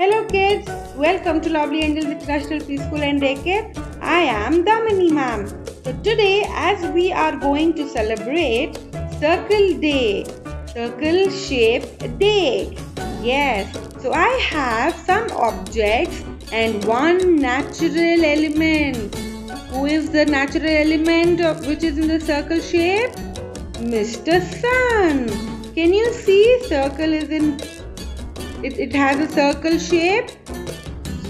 Hello kids, welcome to Lovely Angels International Preschool and Daycare. I am Damini ma'am. So today as we are going to celebrate Circle Day, Circle Shape Day. Yes, so I have some objects and one natural element. Who is the natural element of which is in the circle shape? Mr. Sun. Can you see circle is in it, it has a circle shape?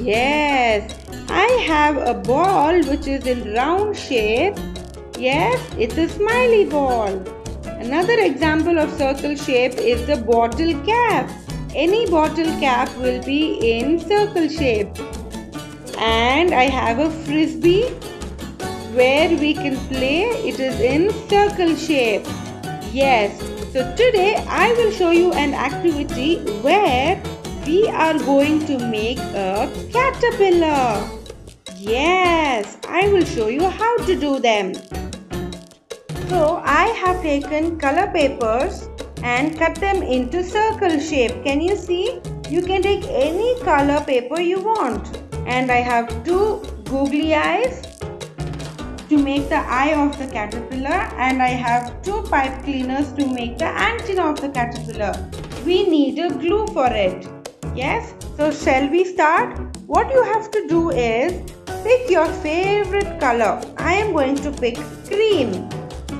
Yes. I have a ball which is in round shape. Yes, it's a smiley ball. Another example of circle shape is the bottle cap. Any bottle cap will be in circle shape. And I have a frisbee where we can play. It is in circle shape. Yes, so today I will show you an activity where we are going to make a caterpillar. Yes, I will show you how to do them. So I have taken color papers and cut them into circle shape. Can you see? You can take any color paper you want. And I have two googly eyes to make the eye of the caterpillar and I have two pipe cleaners to make the antenna of the caterpillar. We need a glue for it. Yes, so shall we start? What you have to do is pick your favorite color. I am going to pick cream.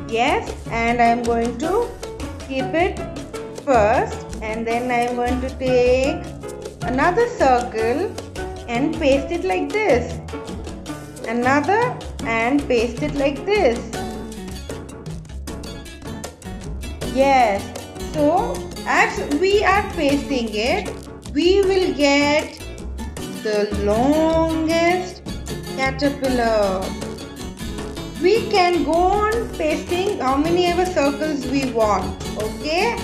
Yes, and I am going to keep it first and then I am going to take another circle and paste it like this. Another and paste it like this. Yes, so as we are pasting it, we will get the longest caterpillar. We can go on pasting how many ever circles we want, okay?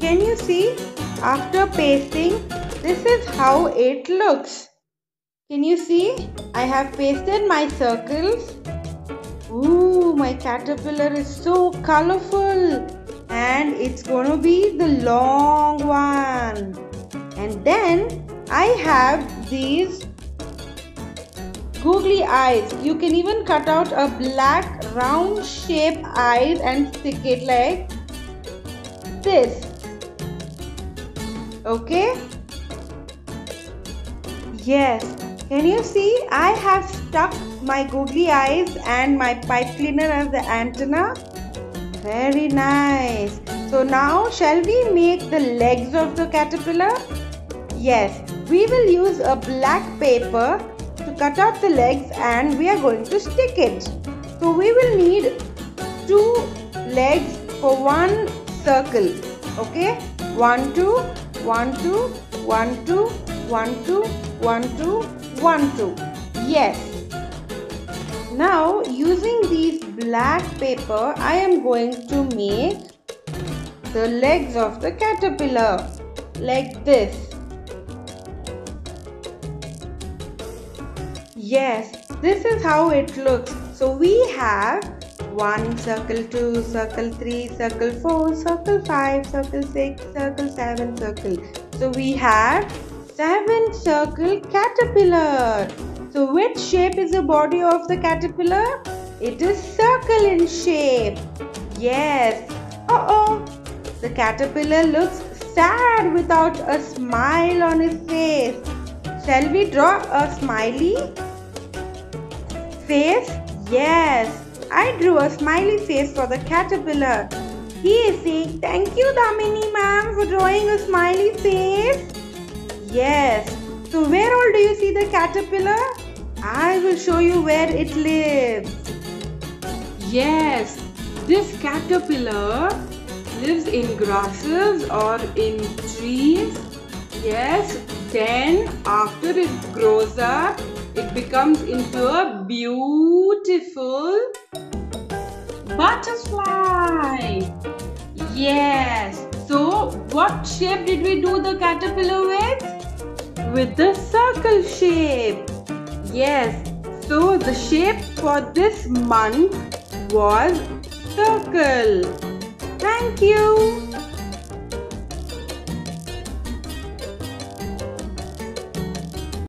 Can you see? After pasting, this is how it looks. Can you see? I have pasted my circles. Ooh, my caterpillar is so colorful. And it's to be the long one. And then I have these googly eyes. You can even cut out a black round shape eyes and stick it like this. Okay? Yes, can you see? I have stuck my googly eyes and my pipe cleaner as the antenna. Very nice. So now shall we make the legs of the caterpillar? Yes, we will use a black paper to cut out the legs and we are going to stick it. So we will need two legs for one circle. Okay? One, two, one, two, one, two, one, two, one, two, 1 2 yes. Now using these black paper I am going to make the legs of the caterpillar like this. Yes this is how it looks. So we have 1 circle 2 circle 3 circle 4 circle 5 circle 6 circle 7 circle. So we have seven circle caterpillar. So which shape is the body of the caterpillar? It is circle in shape. Yes. Uh-oh. The caterpillar looks sad without a smile on his face. Shall we draw a smiley face? Yes. I drew a smiley face for the caterpillar. He is saying, thank you Damini ma'am for drawing a smiley face. Yes. So where all do you see the caterpillar? I will show you where it lives. Yes. This caterpillar lives in grasses or in trees. Yes. Then after it grows up, it becomes into a beautiful butterfly. Yes. So what shape did we do the caterpillar? With the circle shape. Yes, so the shape for this month was circle. Thank you.